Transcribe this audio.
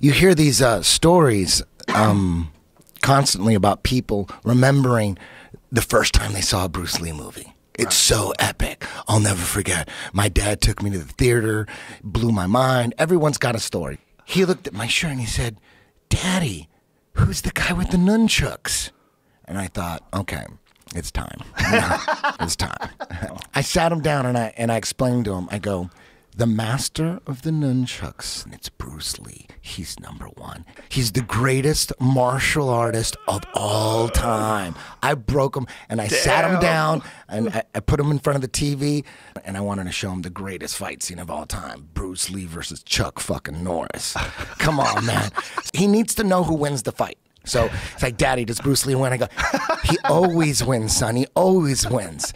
you hear these uh, stories um, constantly about people remembering the first time they saw a Bruce Lee movie. It's so epic. I'll never forget. My dad took me to the theater, blew my mind. Everyone's got a story. He looked at my shirt and he said, Daddy, who's the guy with the nunchucks? And I thought, okay, it's time. it's time. I sat him down and I and I explained to him. I go, the master of the nunchucks, and it's Bruce Lee. He's number one. He's the greatest martial artist of all time. I broke him and I sat him down and I, I put him in front of the TV and I wanted to show him the greatest fight scene of all time Bruce Lee versus Chuck fucking Norris. Come on, man. He needs to know who wins the fight. So it's like, Daddy, does Bruce Lee win? I go, he always wins, son. He always wins.